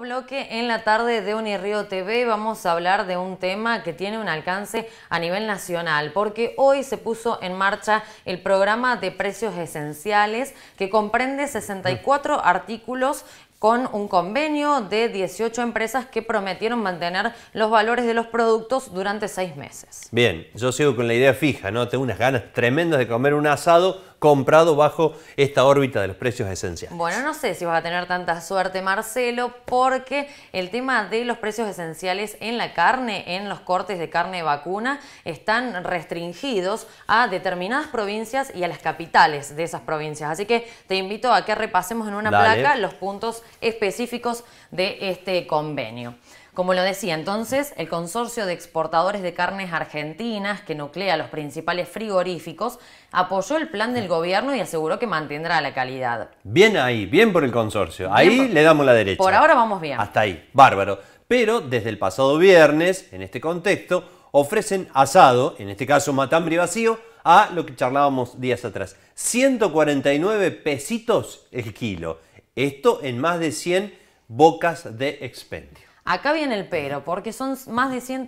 bloque en la tarde de Unirrío TV vamos a hablar de un tema que tiene un alcance a nivel nacional, porque hoy se puso en marcha el programa de precios esenciales que comprende 64 artículos con un convenio de 18 empresas que prometieron mantener los valores de los productos durante seis meses. Bien, yo sigo con la idea fija, ¿no? Tengo unas ganas tremendas de comer un asado comprado bajo esta órbita de los precios esenciales. Bueno, no sé si vas a tener tanta suerte, Marcelo, porque el tema de los precios esenciales en la carne, en los cortes de carne vacuna, están restringidos a determinadas provincias y a las capitales de esas provincias. Así que te invito a que repasemos en una placa los puntos específicos de este convenio. Como lo decía entonces, el consorcio de exportadores de carnes argentinas, que nuclea los principales frigoríficos, apoyó el plan del gobierno y aseguró que mantendrá la calidad. Bien ahí, bien por el consorcio. Ahí le damos la derecha. Por ahora vamos bien. Hasta ahí, bárbaro. Pero desde el pasado viernes, en este contexto, ofrecen asado, en este caso matambre vacío, a lo que charlábamos días atrás. 149 pesitos el kilo. Esto en más de 100 bocas de expendio. Acá viene el pero, porque son más de, 100,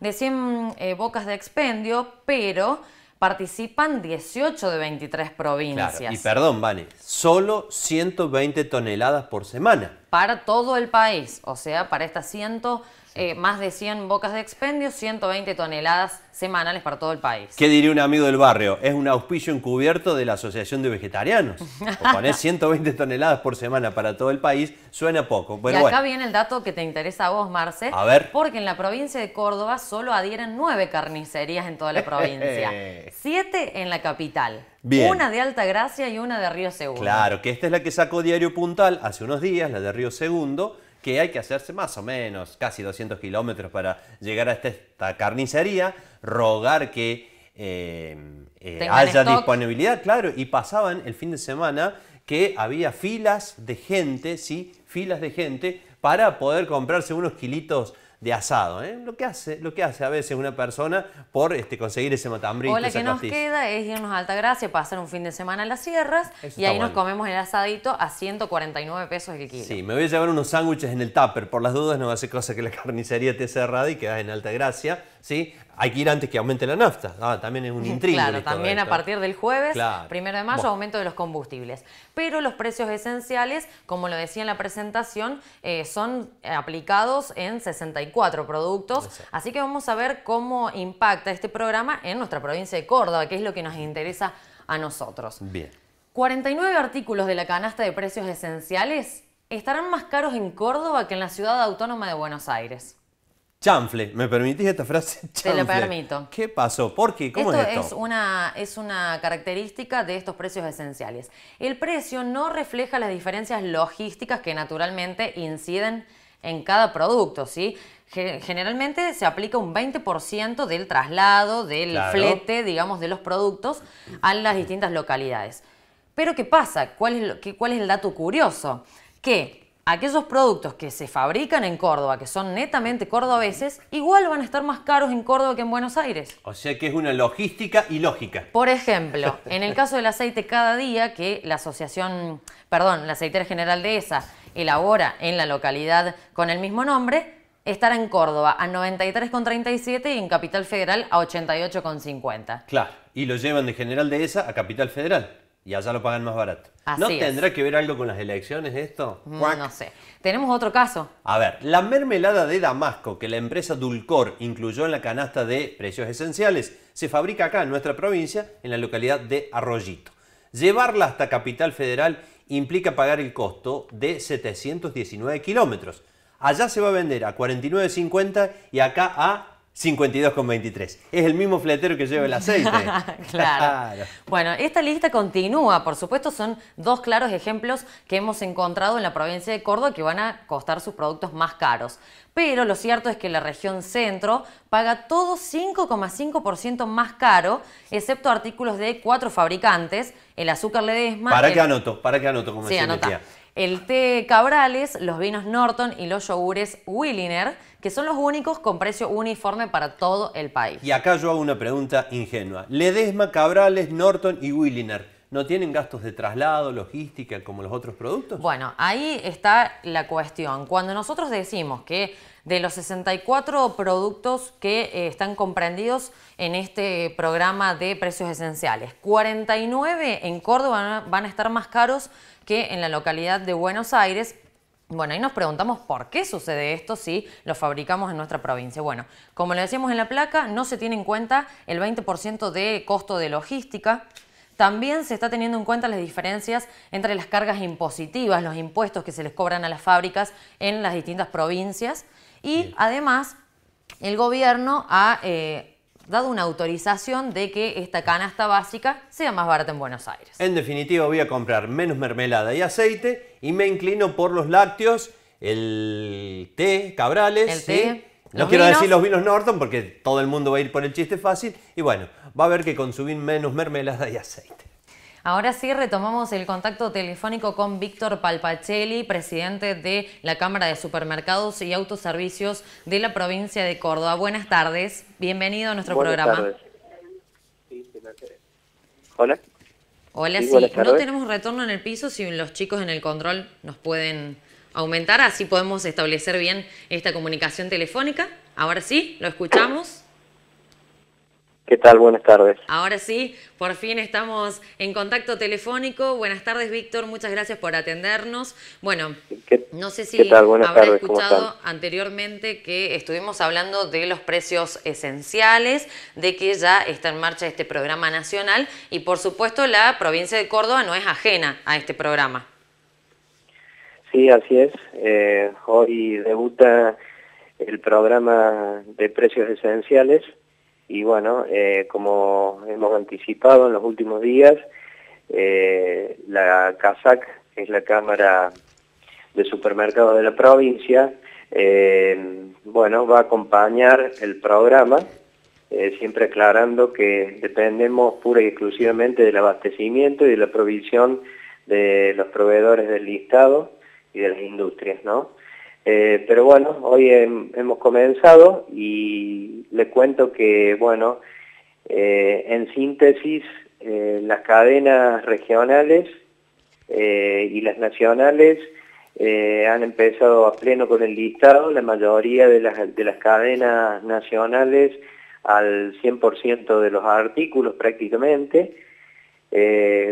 de 100 eh, bocas de expendio, pero participan 18 de 23 provincias. Claro, y perdón, Vane, solo 120 toneladas por semana. Para todo el país, o sea, para estas 100 eh, más de 100 bocas de expendio, 120 toneladas semanales para todo el país. ¿Qué diría un amigo del barrio? Es un auspicio encubierto de la Asociación de Vegetarianos. O poner 120 toneladas por semana para todo el país suena poco. y acá viene el dato que te interesa a vos, Marce. A ver. Porque en la provincia de Córdoba solo adhieren nueve carnicerías en toda la provincia. Siete en la capital. Una de Alta Gracia y una de Río Segundo. Claro, que esta es la que sacó Diario Puntal hace unos días, la de Río Segundo que hay que hacerse más o menos casi 200 kilómetros para llegar a esta, carnicería, rogar que eh, eh, haya disponibilidad, claro, y pasaban el fin de semana que había filas de gente, sí, filas de gente para poder comprarse unos kilitos de asado. ¿eh? Lo, que hace, lo que hace a veces una persona por este, conseguir ese matambrito. O la que nos queda es irnos a Altagracia, pasar un fin de semana en las sierras y ahí nos comemos el asadito a 149 pesos el kilo. Sí, me voy a llevar unos sándwiches en el tupper. Por las dudas no va a ser cosa que la carnicería te cerrada y quedas en Altagracia. ¿Sí? Hay que ir antes que aumente la nafta. Ah, también es un intrigo. Claro, también a partir del jueves, primero de mayo, aumento de los combustibles. Pero los precios esenciales, como lo decía en la presentación, eh, son aplicados en 64 productos. Así que vamos a ver cómo impacta este programa en nuestra provincia de Córdoba, que es lo que nos interesa a nosotros. Bien. 49 artículos de la canasta de precios esenciales estarán más caros en Córdoba que en la ciudad autónoma de Buenos Aires. Chanfle, ¿me permitís esta frase? Te lo permito. ¿Qué pasó? ¿Por qué? ¿Cómo esto es esto? Es una, es una característica de estos precios esenciales. El precio no refleja las diferencias logísticas que naturalmente inciden en cada producto, ¿sí? Generalmente se aplica un 20% del traslado, del flete, digamos, de los productos a las distintas localidades. Pero ¿qué pasa? ¿Cuál es, ¿Cuál es el dato curioso? Que aquellos productos que se fabrican en Córdoba, que son netamente cordobeses, igual van a estar más caros en Córdoba que en Buenos Aires. O sea que es una logística ilógica. Por ejemplo, en el caso del aceite cada día, que la asociación, perdón, la aceitera general de ESA elabora en la localidad con el mismo nombre, estará en Córdoba a 93,37 y en Capital Federal a 88,50. Claro, y lo llevan de General de ESA a Capital Federal y allá lo pagan más barato. ¿No tendrá que ver algo con las elecciones esto? Mm, no sé. Tenemos otro caso. A ver, la mermelada de Damasco que la empresa Dulcor incluyó en la canasta de precios esenciales se fabrica acá en nuestra provincia, en la localidad de Arroyito. Llevarla hasta Capital Federal implica pagar el costo de 719 kilómetros. Allá se va a vender a 49.50 y acá a 52,23. Es el mismo fletero que lleva el aceite. claro. Bueno, esta lista continúa. Por supuesto, son dos claros ejemplos que hemos encontrado en la provincia de Córdoba que van a costar sus productos más caros. Pero lo cierto es que la región centro paga todo 5,5% más caro, excepto artículos de cuatro fabricantes, el azúcar Ledesma... ¿Para qué anoto? ¿Para qué anoto? Como sí, anota. El té Cabrales, los vinos Norton y los yogures Williner que son los únicos con precio uniforme para todo el país. Y acá yo hago una pregunta ingenua. Ledesma, Cabrales, Norton y Williner. ¿No tienen gastos de traslado, logística, como los otros productos? Bueno, ahí está la cuestión. Cuando nosotros decimos que de los 64 productos que eh, están comprendidos en este programa de precios esenciales, 49 en Córdoba van a estar más caros que en la localidad de Buenos Aires, bueno, ahí nos preguntamos por qué sucede esto si lo fabricamos en nuestra provincia. Bueno, como le decíamos en la placa, no se tiene en cuenta el 20% de costo de logística. También se está teniendo en cuenta las diferencias entre las cargas impositivas, los impuestos que se les cobran a las fábricas en las distintas provincias. Y además, el gobierno ha eh, dado una autorización de que esta canasta básica sea más barata en Buenos Aires. En definitiva, voy a comprar menos mermelada y aceite y me inclino por los lácteos, el té, cabrales. El No quiero decir los vinos Norton porque todo el mundo va a ir por el chiste fácil. Y bueno, va a haber que consumir menos mermelada y aceite. Ahora sí retomamos el contacto telefónico con Víctor Palpacelli, presidente de la Cámara de Supermercados y Autoservicios de la provincia de Córdoba. Buenas tardes, bienvenido a nuestro programa. Hola. Hola, sí, no tenemos retorno en el piso, si los chicos en el control nos pueden aumentar, así podemos establecer bien esta comunicación telefónica. Ahora sí, lo escuchamos. ¿Qué tal? Buenas tardes. Ahora sí, por fin estamos en contacto telefónico. Buenas tardes, Víctor. Muchas gracias por atendernos. Bueno, no sé si habrá escuchado anteriormente que estuvimos hablando de los precios esenciales, de que ya está en marcha este programa nacional y, por supuesto, la provincia de Córdoba no es ajena a este programa. Sí, así es. Eh, hoy debuta el programa de precios esenciales y bueno, eh, como hemos anticipado en los últimos días, eh, la CASAC, que es la Cámara de Supermercados de la provincia, eh, bueno, va a acompañar el programa, siempre aclarando que dependemos pura y exclusivamente del abastecimiento y de la provisión de los proveedores del listado y de las industrias, ¿no? Eh, pero bueno, hoy hemos comenzado y le cuento que, bueno, eh, en síntesis, eh, las cadenas regionales y las nacionales han empezado a pleno con el listado, la mayoría de las, de las cadenas nacionales al 100% de los artículos prácticamente,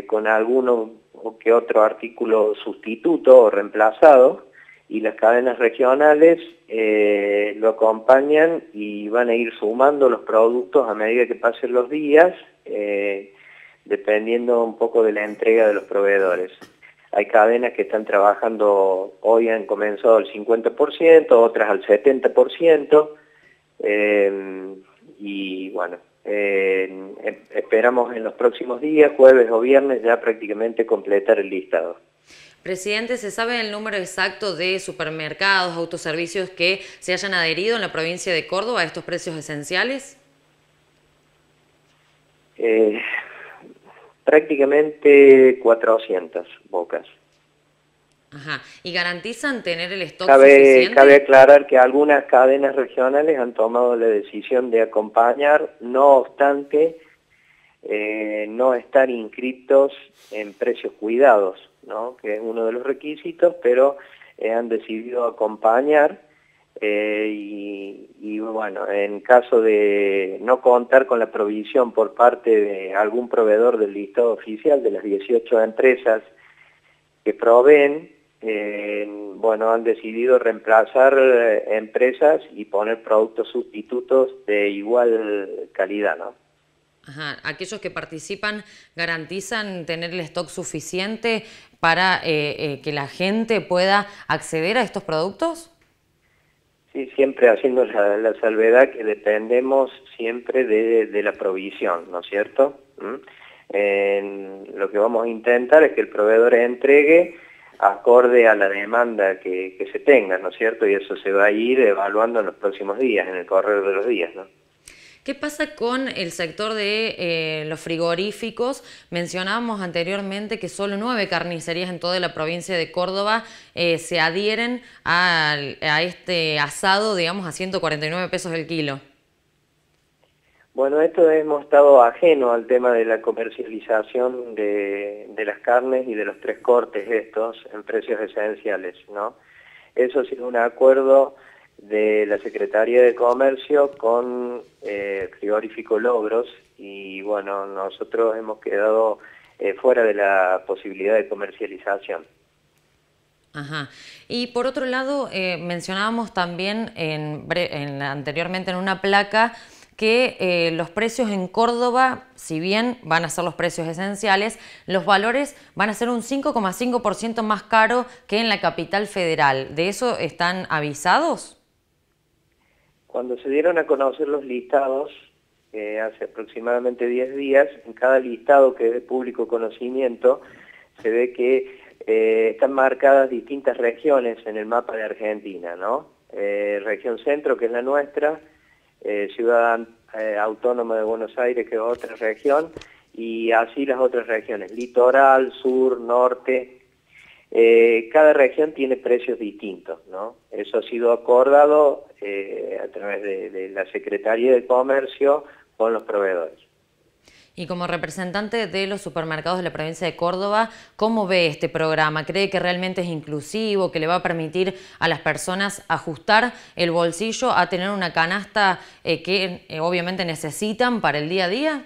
con alguno o que otro artículo sustituto o reemplazado, y las cadenas regionales eh, lo acompañan y van a ir sumando los productos a medida que pasen los días, eh, dependiendo un poco de la entrega de los proveedores. Hay cadenas que están trabajando, hoy han comenzado al 50%, otras al 70%, eh, y bueno, esperamos en los próximos días, jueves o viernes, ya prácticamente completar el listado. Presidente, ¿se sabe el número exacto de supermercados, autoservicios que se hayan adherido en la provincia de Córdoba a estos precios esenciales? Eh, prácticamente 400 bocas. Ajá. ¿Y garantizan tener el stock cabe, suficiente? Cabe aclarar que algunas cadenas regionales han tomado la decisión de acompañar, no obstante, eh, no estar inscritos en precios cuidados que es uno de los requisitos, pero eh, han decidido acompañar eh, y, bueno, en caso de no contar con la provisión por parte de algún proveedor del listado oficial de las 18 empresas que proveen, eh, bueno, han decidido reemplazar empresas y poner productos sustitutos de igual calidad, ¿no? Ajá. ¿Aquellos que participan garantizan tener el stock suficiente para eh, eh, que la gente pueda acceder a estos productos? Sí, siempre haciendo la, salvedad que dependemos siempre de, la provisión, ¿no es cierto? ¿Mm? lo que vamos a intentar es que el proveedor entregue acorde a la demanda que, que se tenga, ¿no es cierto? Y eso se va a ir evaluando en los próximos días, en el correr de los días, ¿no? ¿Qué pasa con el sector de eh, los frigoríficos? Mencionábamos anteriormente que solo nueve carnicerías en toda la provincia de Córdoba eh, se adhieren a, este asado, digamos, a 149 pesos el kilo. Bueno, esto hemos estado ajeno al tema de la comercialización de, las carnes y de los tres cortes estos en precios esenciales, ¿no? Eso ha sido un acuerdo de la Secretaría de Comercio con eh, Logros y bueno, nosotros hemos quedado eh, fuera de la posibilidad de comercialización. Ajá. Y por otro lado, eh, mencionábamos también en, anteriormente en una placa que eh, los precios en Córdoba, si bien van a ser los precios esenciales, los valores van a ser un 5,5% más caro que en la capital federal. ¿De eso están avisados? Cuando se dieron a conocer los listados, eh, hace aproximadamente 10 días, en cada listado que es de público conocimiento, se ve que eh, están marcadas distintas regiones en el mapa de Argentina, ¿no? región centro, que es la nuestra, eh, ciudad eh, Autónoma de Buenos Aires, que es otra región, y así las otras regiones, litoral, sur, norte. Eh, cada región tiene precios distintos, ¿no? Eso ha sido acordado a través de la Secretaría de Comercio con los proveedores. Y como representante de los supermercados de la provincia de Córdoba, ¿cómo ve este programa? ¿Cree que realmente es inclusivo, que le va a permitir a las personas ajustar el bolsillo a tener una canasta eh, que eh, obviamente necesitan para el día a día?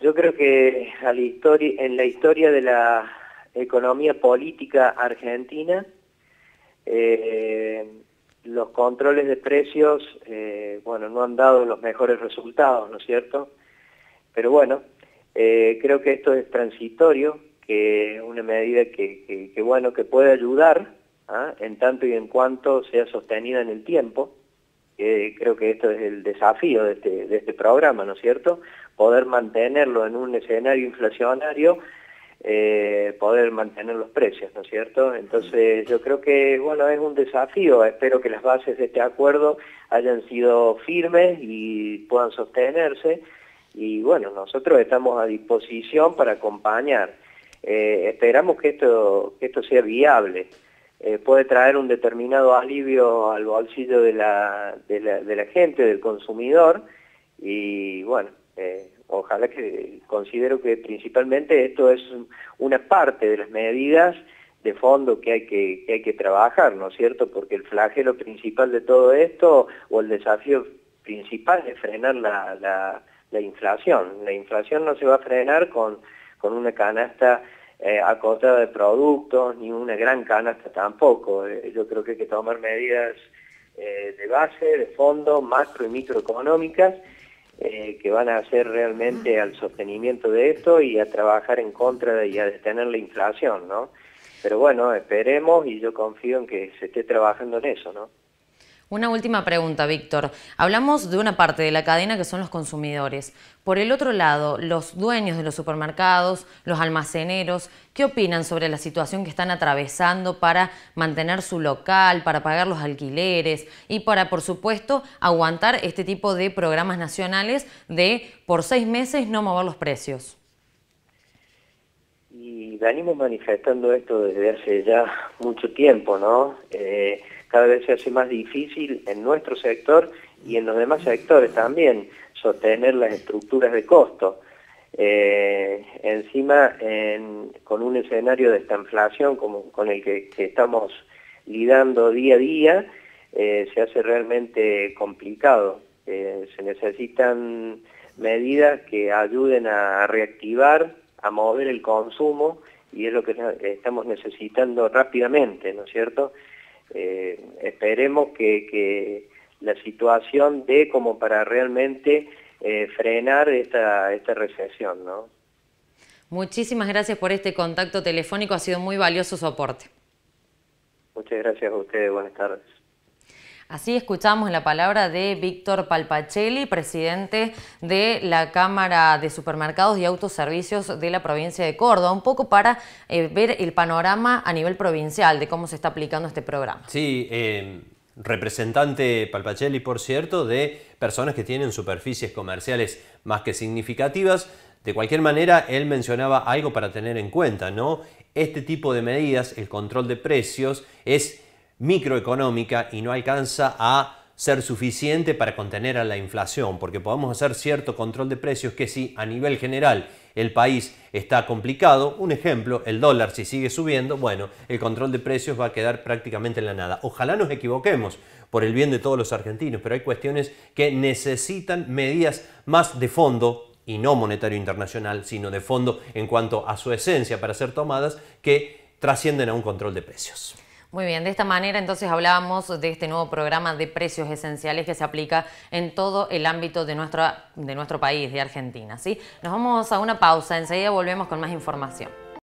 Yo creo que en la historia de la economía política argentina, eh, los controles de precios, eh, bueno, no han dado los mejores resultados, ¿no es cierto? Pero bueno, eh, creo que esto es transitorio, que una medida que, bueno, que puede ayudar, ¿ah? en tanto y en cuanto sea sostenida en el tiempo. creo que esto es el desafío de este, de este programa, ¿no es cierto? Poder mantenerlo en un escenario inflacionario eh, poder mantener los precios, ¿no es cierto? Entonces yo creo que, bueno, es un desafío, espero que las bases de este acuerdo hayan sido firmes y puedan sostenerse y bueno, nosotros estamos a disposición para acompañar. Eh, esperamos que esto, que esto sea viable. Eh, puede traer un determinado alivio al bolsillo de la, de la, gente, del consumidor y bueno, ojalá que considero que principalmente esto es una parte de las medidas de fondo que hay que, hay que trabajar, ¿no es cierto? Porque el flagelo principal de todo esto, o el desafío principal es frenar la, inflación. La inflación no se va a frenar con, con una canasta eh, acotada de productos, ni una gran canasta tampoco. Eh, yo creo que hay que tomar medidas eh, de base, de fondo, macro y microeconómicas, eh, que van a hacer realmente al sostenimiento de esto y a trabajar en contra de, y a detener la inflación, ¿no? Pero bueno, esperemos y yo confío en que se esté trabajando en eso, ¿no? Una última pregunta, Víctor. Hablamos de una parte de la cadena que son los consumidores. Por el otro lado, los dueños de los supermercados, los almaceneros, ¿qué opinan sobre la situación que están atravesando para mantener su local, para pagar los alquileres y para, por supuesto, aguantar este tipo de programas nacionales de por seis meses no mover los precios? Y venimos manifestando esto desde hace ya mucho tiempo, ¿no? Eh, cada vez se hace más difícil en nuestro sector y en los demás sectores también sostener las estructuras de costo. Eh, encima, con un escenario de esta inflación como, con el que, estamos lidando día a día, eh, se hace realmente complicado. Eh, se necesitan medidas que ayuden a reactivar, a mover el consumo, y es lo que estamos necesitando rápidamente, ¿no es cierto?, eh, esperemos que, la situación dé como para realmente eh, frenar esta, esta recesión. ¿no? Muchísimas gracias por este contacto telefónico, ha sido muy valioso su aporte. Muchas gracias a ustedes, buenas tardes. Así escuchamos la palabra de Víctor Palpacelli, presidente de la Cámara de Supermercados y Autoservicios de la provincia de Córdoba, un poco para eh, ver el panorama a nivel provincial de cómo se está aplicando este programa. Sí, eh, representante Palpacelli, por cierto, de personas que tienen superficies comerciales más que significativas. De cualquier manera, él mencionaba algo para tener en cuenta, ¿no? Este tipo de medidas, el control de precios, es microeconómica y no alcanza a ser suficiente para contener a la inflación, porque podemos hacer cierto control de precios que si a nivel general el país está complicado, un ejemplo, el dólar si sigue subiendo, bueno, el control de precios va a quedar prácticamente en la nada. Ojalá nos equivoquemos por el bien de todos los argentinos, pero hay cuestiones que necesitan medidas más de fondo y no monetario internacional, sino de fondo en cuanto a su esencia para ser tomadas, que trascienden a un control de precios. Muy bien, de esta manera entonces hablábamos de este nuevo programa de precios esenciales que se aplica en todo el ámbito de, nuestra, de nuestro país, de Argentina. ¿sí? Nos vamos a una pausa, enseguida volvemos con más información.